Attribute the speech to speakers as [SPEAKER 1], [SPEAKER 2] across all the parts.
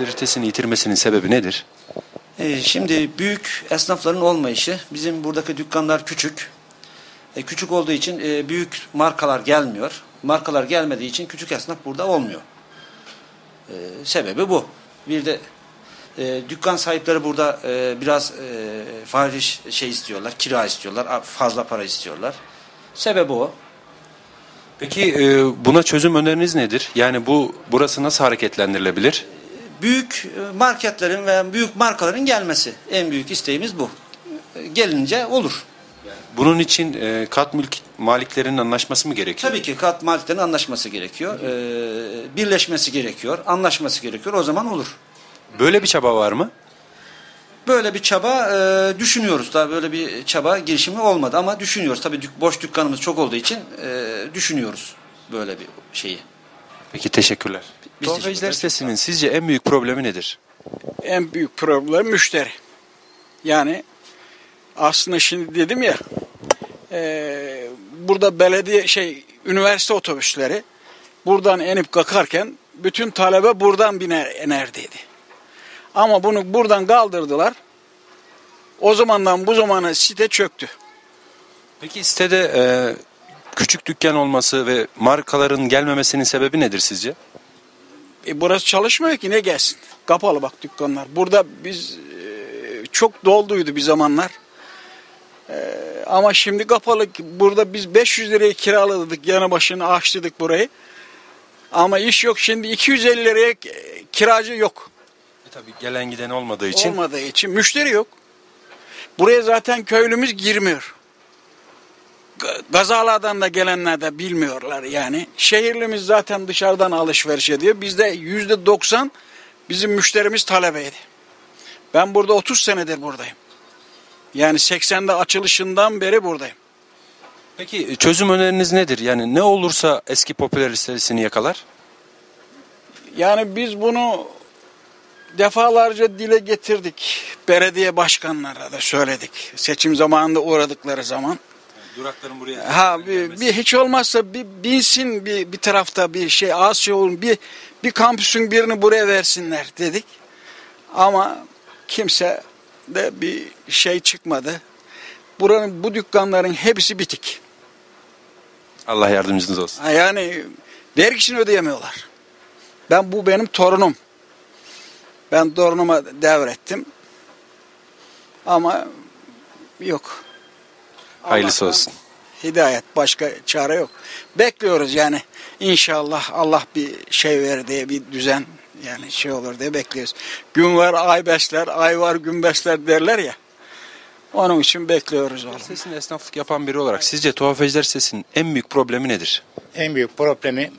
[SPEAKER 1] popülaritesini yitirmesinin sebebi nedir?
[SPEAKER 2] Ee, şimdi büyük esnafların olmayışı, bizim buradaki dükkanlar küçük. E, küçük olduğu için e, büyük markalar gelmiyor. Markalar gelmediği için küçük esnaf burada olmuyor. E, sebebi bu. Bir de e, dükkan sahipleri burada e, biraz e, fahiş şey istiyorlar, kira istiyorlar, fazla para istiyorlar. Sebebi o.
[SPEAKER 1] Peki e, buna çözüm öneriniz nedir? Yani bu burası nasıl hareketlendirilebilir?
[SPEAKER 2] Büyük e, marketlerin ve büyük markaların gelmesi. En büyük isteğimiz bu. E, Gelince olur.
[SPEAKER 1] Bunun için e, kat mülk maliklerinin anlaşması mı gerekiyor?
[SPEAKER 2] Tabii ki kat maliklerin anlaşması gerekiyor. Ee, birleşmesi gerekiyor. Anlaşması gerekiyor. O zaman olur.
[SPEAKER 1] Böyle bir çaba var mı?
[SPEAKER 2] Böyle bir çaba e, düşünüyoruz. Daha böyle bir çaba girişimi olmadı ama düşünüyoruz. Tabii dük- boş dükkanımız çok olduğu için e, düşünüyoruz böyle bir şeyi.
[SPEAKER 1] Peki teşekkürler. Tuhafeciler sitesinin sizce en büyük problemi nedir?
[SPEAKER 3] en büyük problem müşteri. Yani aslında şimdi dedim ya eee, burada belediye şey üniversite otobüsleri buradan inip kalkarken bütün talebe buradan biner inerdiydi. Ama bunu buradan kaldırdılar. O zamandan bu zamana site çöktü.
[SPEAKER 1] Peki sitede e, küçük dükkan olması ve markaların gelmemesinin sebebi nedir sizce?
[SPEAKER 3] E burası çalışmıyor ki ne gelsin. Kapalı bak dükkanlar. Burada biz e, çok dolduydu bir zamanlar. E, ama şimdi kapalı. Burada biz 500 liraya kiraladık yanı başını açtırdık burayı. Ama iş yok şimdi 250 liraya kiracı yok.
[SPEAKER 1] E, tabii gelen giden olmadığı için.
[SPEAKER 3] Olmadığı için müşteri yok. Buraya zaten köylümüz girmiyor. Ga- Gazalardan da gelenler de bilmiyorlar yani. Şehirlimiz zaten dışarıdan alışveriş ediyor. Bizde yüzde 90 bizim müşterimiz talebeydi. Ben burada 30 senedir buradayım. Yani 80'de açılışından beri buradayım.
[SPEAKER 1] Peki e, çözüm öneriniz nedir? Yani ne olursa eski popülaritesini yakalar?
[SPEAKER 3] Yani biz bunu defalarca dile getirdik. Belediye başkanlara da söyledik. Seçim zamanında uğradıkları zaman.
[SPEAKER 1] Durakların buraya
[SPEAKER 3] Ha bir, bir hiç olmazsa bir binsin bir bir tarafta bir şey az şey olun bir bir kampüsün birini buraya versinler dedik. Ama kimse de bir şey çıkmadı. Buranın bu dükkanların hepsi bitik.
[SPEAKER 1] Allah yardımcınız olsun.
[SPEAKER 3] Ha, Yani vergisini ödeyemiyorlar. Ben bu benim torunum. Ben torunuma devrettim. Ama yok.
[SPEAKER 1] Hayırlısı olsun.
[SPEAKER 3] Hidayet başka çare yok. Bekliyoruz yani inşallah Allah bir şey ver diye bir düzen yani şey olur diye bekliyoruz. Gün var ay besler, ay var gün besler derler ya. Onun için bekliyoruz oğlum.
[SPEAKER 1] Sesinde esnaflık yapan biri olarak sizce tuhafeciler sesinin en büyük problemi nedir?
[SPEAKER 4] En büyük problemi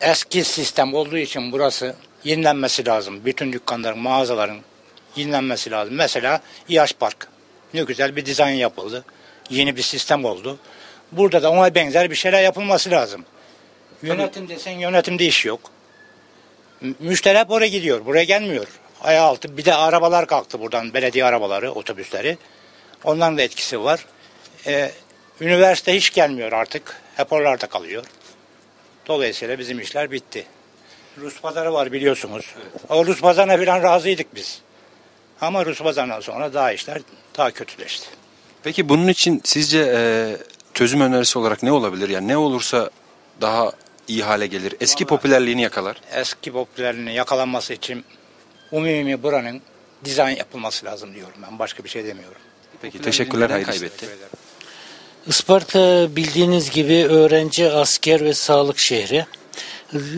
[SPEAKER 4] eski sistem olduğu için burası yenilenmesi lazım. Bütün dükkanların, mağazaların yenilenmesi lazım. Mesela İyaş Park. Ne güzel bir dizayn yapıldı. Yeni bir sistem oldu. Burada da ona benzer bir şeyler yapılması lazım. Yönetim desen yönetimde iş yok. Müşteri hep oraya gidiyor. Buraya gelmiyor. Ayağı altı. Bir de arabalar kalktı buradan. Belediye arabaları, otobüsleri. Onların da etkisi var. Ee, üniversite hiç gelmiyor artık. Hep oralarda kalıyor. Dolayısıyla bizim işler bitti. Rus pazarı var biliyorsunuz. O Rus pazarına falan razıydık biz. Ama Rus pazarından sonra daha işler daha kötüleşti.
[SPEAKER 1] Peki bunun için sizce e, çözüm önerisi olarak ne olabilir? Yani ne olursa daha iyi hale gelir? Eski popülerliğini yakalar.
[SPEAKER 4] Eski popülerliğinin yakalanması için umumi buranın dizayn yapılması lazım diyorum ben. Başka bir şey demiyorum.
[SPEAKER 1] Peki teşekkürler. Hayırlı kaybetti.
[SPEAKER 5] Isparta bildiğiniz gibi öğrenci, asker ve sağlık şehri.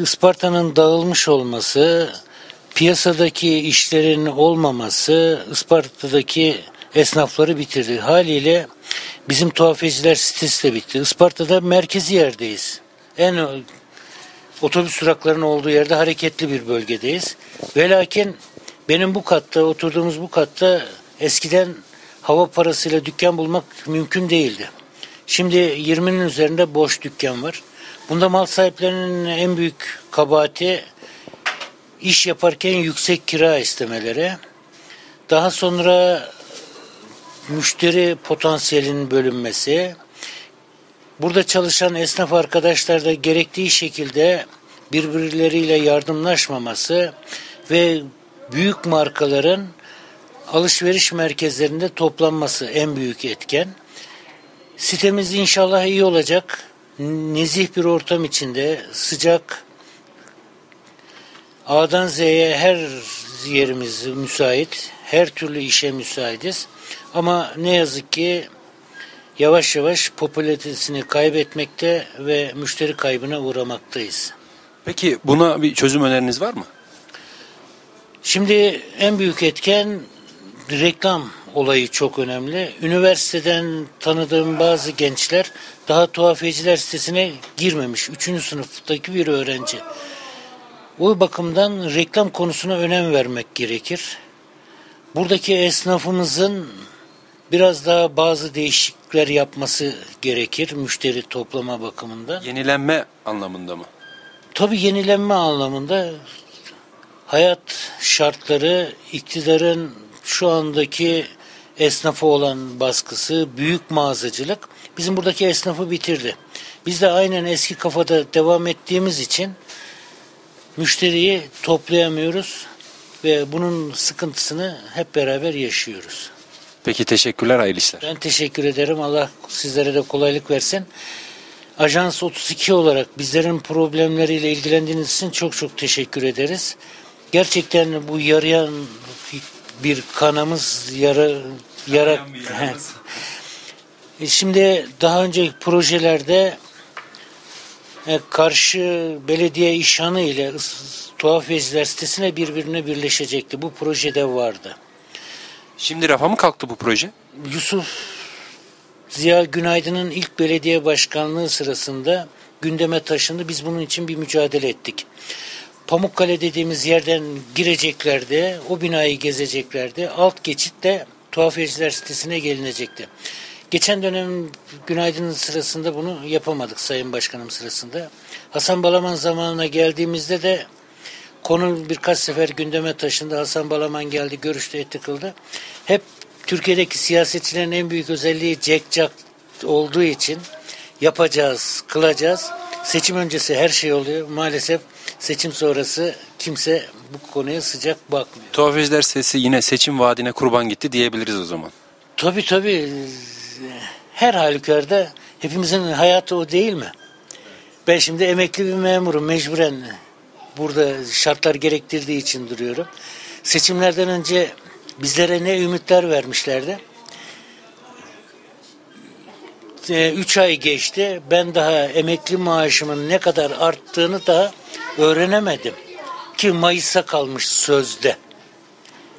[SPEAKER 5] Isparta'nın dağılmış olması, piyasadaki işlerin olmaması Isparta'daki esnafları bitirdi. Haliyle bizim tuhafeciler sitesi de bitti. Isparta'da merkezi yerdeyiz. En otobüs duraklarının olduğu yerde hareketli bir bölgedeyiz. Ve lakin benim bu katta, oturduğumuz bu katta eskiden hava parasıyla dükkan bulmak mümkün değildi. Şimdi 20'nin üzerinde boş dükkan var. Bunda mal sahiplerinin en büyük kabahati iş yaparken yüksek kira istemeleri. Daha sonra müşteri potansiyelinin bölünmesi. Burada çalışan esnaf arkadaşlar da gerektiği şekilde birbirleriyle yardımlaşmaması ve büyük markaların alışveriş merkezlerinde toplanması en büyük etken. Sitemiz inşallah iyi olacak. Nezih bir ortam içinde sıcak A'dan Z'ye her yerimiz müsait. Her türlü işe müsaitiz. Ama ne yazık ki yavaş yavaş popülaritesini kaybetmekte ve müşteri kaybına uğramaktayız.
[SPEAKER 1] Peki buna bir çözüm öneriniz var mı?
[SPEAKER 5] Şimdi en büyük etken reklam olayı çok önemli. Üniversiteden tanıdığım bazı gençler daha tuhafiyeciler sitesine girmemiş. Üçüncü sınıftaki bir öğrenci. O bakımdan reklam konusuna önem vermek gerekir. Buradaki esnafımızın biraz daha bazı değişiklikler yapması gerekir müşteri toplama bakımından.
[SPEAKER 1] Yenilenme anlamında mı?
[SPEAKER 5] Tabii yenilenme anlamında hayat şartları, iktidarın şu andaki esnafı olan baskısı, büyük mağazacılık bizim buradaki esnafı bitirdi. Biz de aynen eski kafada devam ettiğimiz için müşteriyi toplayamıyoruz ve bunun sıkıntısını hep beraber yaşıyoruz.
[SPEAKER 1] Peki teşekkürler hayırlı işler.
[SPEAKER 5] Ben teşekkür ederim. Allah sizlere de kolaylık versin. Ajans 32 olarak bizlerin problemleriyle ilgilendiğiniz için çok çok teşekkür ederiz. Gerçekten bu yarayan bir kanamız, yara, yara. E, Şimdi daha önceki projelerde e, karşı belediye işhanı ile Is- tuhafiyeciler sitesine birbirine birleşecekti. Bu projede vardı.
[SPEAKER 1] Şimdi rafa mı kalktı bu proje?
[SPEAKER 5] Yusuf Ziya Günaydın'ın ilk belediye başkanlığı sırasında gündeme taşındı. Biz bunun için bir mücadele ettik. Pamukkale dediğimiz yerden gireceklerdi, o binayı gezeceklerdi. Alt geçitte tuhafiyeciler sitesine gelinecekti. Geçen dönem Günaydın'ın sırasında bunu yapamadık Sayın Başkanım sırasında. Hasan Balaman zamanına geldiğimizde de Konu birkaç sefer gündeme taşındı. Hasan Balaman geldi, görüştü, etti kıldı. Hep Türkiye'deki siyasetçilerin en büyük özelliği cekcak olduğu için yapacağız, kılacağız. Seçim öncesi her şey oluyor. Maalesef seçim sonrası kimse bu konuya sıcak bakmıyor.
[SPEAKER 1] Tuhafiyeciler sesi yine seçim vaadine kurban gitti diyebiliriz o zaman.
[SPEAKER 5] Tabii tabii. Her halükarda hepimizin hayatı o değil mi? Ben şimdi emekli bir memurum mecburen burada şartlar gerektirdiği için duruyorum. Seçimlerden önce bizlere ne ümitler vermişlerdi. E, Üç ay geçti. Ben daha emekli maaşımın ne kadar arttığını daha öğrenemedim. Ki Mayıs'a kalmış sözde.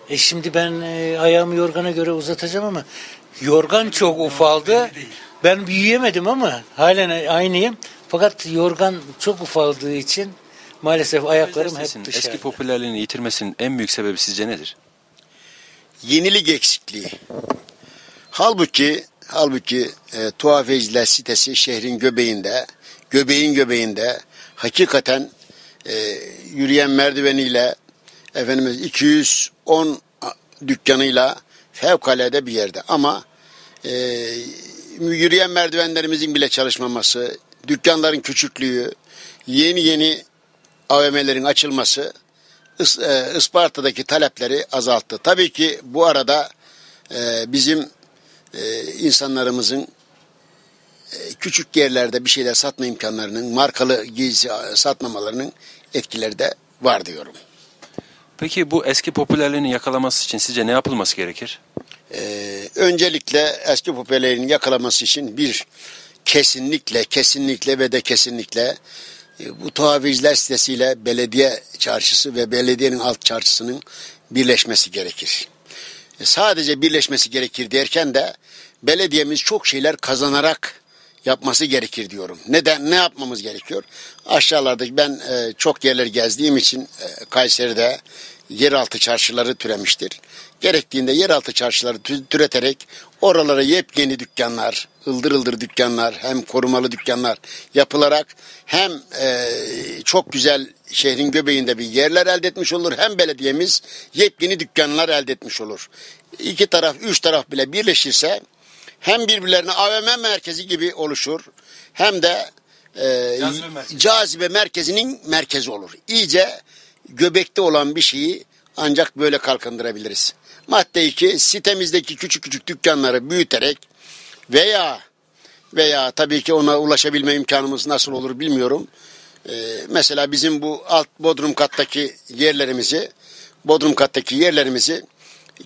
[SPEAKER 5] E şimdi ben e, ayağımı yorgana göre uzatacağım ama yorgan çok ufaldı. Ben büyüyemedim ama halen aynıyım. Fakat yorgan çok ufaldığı için maalesef ayaklarım hep dışarıda.
[SPEAKER 1] eski popülerliğini yitirmesinin en büyük sebebi sizce nedir?
[SPEAKER 6] yenilik eksikliği. Halbuki halbuki e, tuhafiyeciler sitesi şehrin göbeğinde, göbeğin göbeğinde hakikaten e, yürüyen merdiveniyle efendimiz 210 dükkanıyla fevkalade bir yerde ama e, yürüyen merdivenlerimizin bile çalışmaması, dükkanların küçüklüğü, yeni yeni AVM'lerin açılması Is- e, Isparta'daki talepleri azalttı. Tabii ki bu arada e, bizim e, insanlarımızın küçük yerlerde bir şeyler satma imkanlarının, markalı giysi satmamalarının etkileri de var diyorum.
[SPEAKER 1] Peki bu eski popülerliğini yakalaması için sizce ne yapılması gerekir?
[SPEAKER 6] Ee, öncelikle eski popülerliğini yakalaması için bir kesinlikle kesinlikle ve de kesinlikle bu tuhafiyeciler sitesiyle belediye çarşısı ve belediyenin alt çarşısının birleşmesi gerekir. E, sadece birleşmesi gerekir derken de belediyemiz çok şeyler kazanarak yapması gerekir diyorum. Neden? Ne yapmamız gerekiyor? Aşağılardaki ben e, çok yerler gezdiğim için e, Kayseri'de yeraltı çarşıları türemiştir. Gerektiğinde yeraltı çarşıları tü- türeterek oralara yepyeni dükkanlar, ıldır ıldır dükkanlar, hem korumalı dükkanlar yapılarak hem e, çok güzel şehrin göbeğinde bir yerler elde etmiş olur hem belediyemiz yepyeni dükkanlar elde etmiş olur. İki taraf, üç taraf bile birleşirse hem birbirlerine AVM merkezi gibi oluşur hem de e,
[SPEAKER 1] Cazibe merkezi.
[SPEAKER 6] cazibe merkezinin merkezi olur. İyice göbekte olan bir şeyi ancak böyle kalkındırabiliriz. Madde 2 sitemizdeki küçük küçük dükkanları büyüterek veya veya tabii ki ona ulaşabilme imkanımız nasıl olur bilmiyorum. Ee, mesela bizim bu alt bodrum kattaki yerlerimizi, bodrum kattaki yerlerimizi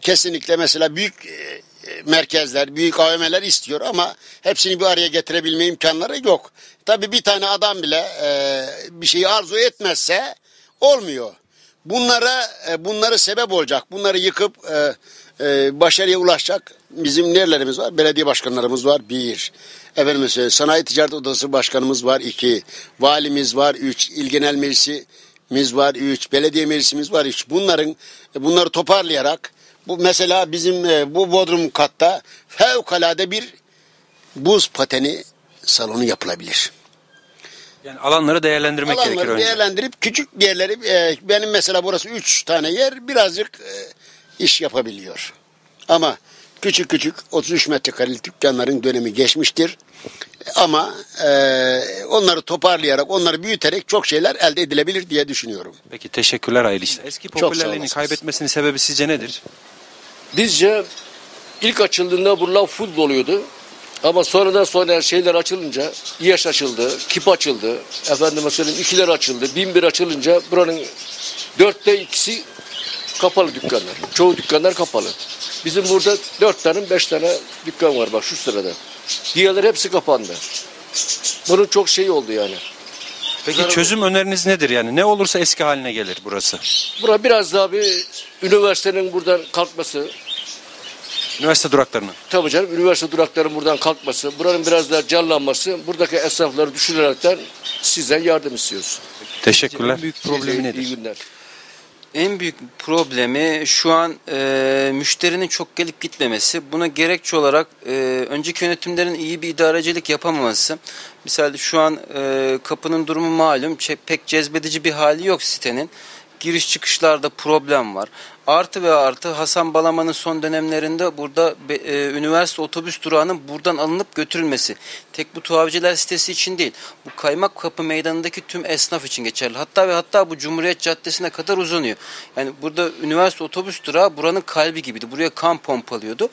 [SPEAKER 6] kesinlikle mesela büyük e, merkezler, büyük AVM'ler istiyor ama hepsini bir araya getirebilme imkanları yok. Tabii bir tane adam bile e, bir şeyi arzu etmezse olmuyor. Bunlara e, bunları sebep olacak. Bunları yıkıp e, e, başarıya ulaşacak bizim nerelerimiz var? Belediye başkanlarımız var. Bir. Efendim söyleyeyim, Sanayi Ticaret Odası Başkanımız var. iki. Valimiz var. Üç. İl Genel Meclisimiz var. Üç. Belediye Meclisimiz var. Üç. Bunların bunları toparlayarak bu mesela bizim bu Bodrum katta fevkalade bir buz pateni salonu yapılabilir.
[SPEAKER 1] Yani alanları değerlendirmek gerekir
[SPEAKER 6] Alanları
[SPEAKER 1] önce.
[SPEAKER 6] değerlendirip küçük yerleri e, benim mesela burası üç tane yer birazcık e, iş yapabiliyor. Ama küçük küçük 33 metrekarelik dükkanların dönemi geçmiştir. Ama e, onları toparlayarak, onları büyüterek çok şeyler elde edilebilir diye düşünüyorum.
[SPEAKER 1] Peki teşekkürler hayırlı işler. Eski popülerliğini kaybetmesinin sebebi sizce nedir?
[SPEAKER 7] Bizce ilk açıldığında buralar full doluyordu. Ama sonradan sonra şeyler açılınca, İYEŞ açıldı, KİP açıldı, efendim söyleyeyim ikiler açıldı, bin bir açılınca buranın dörtte ikisi kapalı dükkanlar. Çoğu dükkanlar kapalı. Bizim burada dört tane, beş tane dükkan var bak şu sırada. Diğerleri hepsi kapandı. Bunun çok şeyi oldu yani.
[SPEAKER 1] Peki çözüm öneriniz nedir yani? Ne olursa eski haline gelir burası.
[SPEAKER 7] Bura biraz daha bir üniversitenin buradan kalkması,
[SPEAKER 1] Üniversite duraklarını.
[SPEAKER 7] Tabii canım üniversite duraklarının buradan kalkması, buranın biraz daha canlanması, buradaki esnafları düşünerekten sizden yardım istiyoruz.
[SPEAKER 1] Teşekkürler. En büyük problemi
[SPEAKER 7] İyi
[SPEAKER 1] nedir?
[SPEAKER 7] günler.
[SPEAKER 8] En büyük problemi şu an e, müşterinin çok gelip gitmemesi. Buna gerekçe olarak e, önceki yönetimlerin iyi bir idarecilik yapamaması. Misal şu an e, kapının durumu malum. Pek cezbedici bir hali yok sitenin. Giriş çıkışlarda problem var. Artı ve artı Hasan Balaman'ın son dönemlerinde burada e, üniversite otobüs durağının buradan alınıp götürülmesi. Tek bu tuhafçılar sitesi için değil. Bu Kaymak Kapı Meydanı'ndaki tüm esnaf için geçerli. Hatta ve hatta bu Cumhuriyet Caddesi'ne kadar uzanıyor. Yani burada üniversite otobüs durağı buranın kalbi gibiydi. Buraya kan pompalıyordu.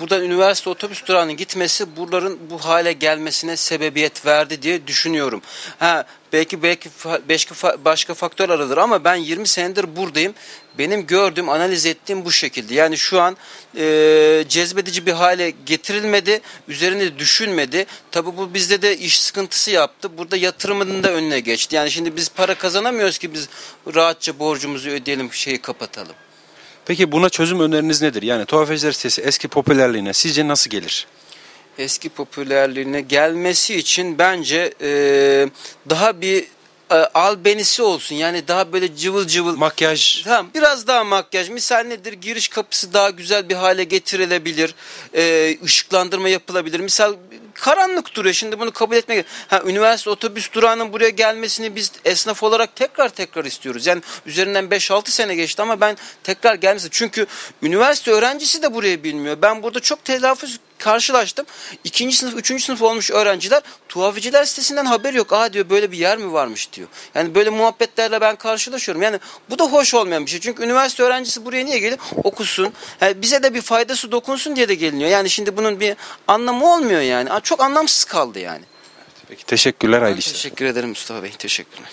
[SPEAKER 8] Buradan üniversite otobüs durağının gitmesi buraların bu hale gelmesine sebebiyet verdi diye düşünüyorum. Ha belki belki fa- başka faktör aradır ama ben 20 senedir buradayım. Benim gördüğüm, analiz ettiğim bu şekilde. Yani şu an e, cezbedici bir hale getirilmedi, üzerine düşünmedi. Tabii bu bizde de iş sıkıntısı yaptı. Burada yatırımının da önüne geçti. Yani şimdi biz para kazanamıyoruz ki biz rahatça borcumuzu ödeyelim, şeyi kapatalım.
[SPEAKER 1] Peki buna çözüm öneriniz nedir? Yani tuhafeciler sitesi eski popülerliğine sizce nasıl gelir?
[SPEAKER 8] eski popülerliğine gelmesi için bence e, daha bir e, albenisi olsun. Yani daha böyle cıvıl cıvıl.
[SPEAKER 1] Makyaj
[SPEAKER 8] Tamam biraz daha makyaj. Misal nedir? Giriş kapısı daha güzel bir hale getirilebilir. Ee, ışıklandırma yapılabilir. Misal karanlık duruyor. Şimdi bunu kabul etmek. Ha, üniversite otobüs durağının buraya gelmesini biz esnaf olarak tekrar tekrar istiyoruz. Yani üzerinden 5-6 sene geçti ama ben tekrar gelmesi. Çünkü üniversite öğrencisi de burayı bilmiyor. Ben burada çok telaffuz karşılaştım. İkinci sınıf, üçüncü sınıf olmuş öğrenciler tuhafeciler sitesinden haber yok. Aa diyor böyle bir yer mi varmış diyor. Yani böyle muhabbetlerle ben karşılaşıyorum. Yani bu da hoş olmayan bir şey. Çünkü üniversite öğrencisi buraya niye gelir? Okusun. Yani bize de bir faydası dokunsun diye de geliniyor. Yani şimdi bunun bir anlamı olmuyor yani. Çok anlamsız kaldı yani.
[SPEAKER 1] Peki teşekkürler hayırlı işler.
[SPEAKER 8] Teşekkür ederim Mustafa Bey. Teşekkürler.